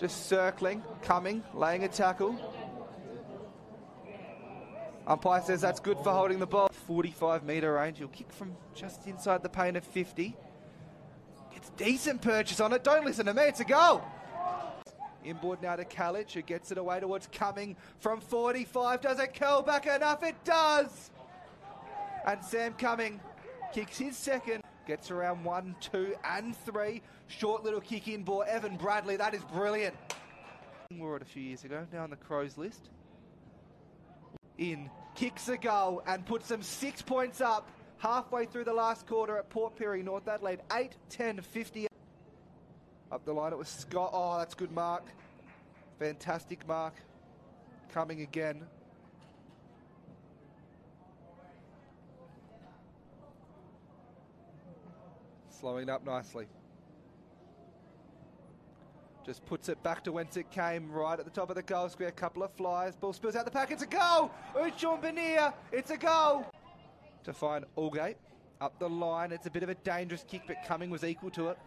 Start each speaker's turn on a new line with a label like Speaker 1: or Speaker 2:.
Speaker 1: Just circling, coming, laying a tackle. Umpire says that's good for holding the ball. 45 metre range. He'll kick from just inside the paint of 50. Gets decent purchase on it. Don't listen to me. It's a goal. Inboard now to Kalic, who gets it away towards Cumming from 45. Does it curl back enough? It does. And Sam Cumming kicks his second. Gets around one, two, and three. Short little kick in ball. Evan Bradley, that is brilliant. We were it a few years ago, now on the Crows list. In, kicks a goal, and puts them six points up halfway through the last quarter at Port Pirie, North Adelaide. 8 10 50. Up the line, it was Scott. Oh, that's good mark. Fantastic mark. Coming again. Slowing up nicely. Just puts it back to whence it came, right at the top of the goal square. A couple of flies. Ball spills out the pack. It's a goal! Uchon Benia. It's a goal! To find Allgate. Up the line. It's a bit of a dangerous kick, but Cumming was equal to it.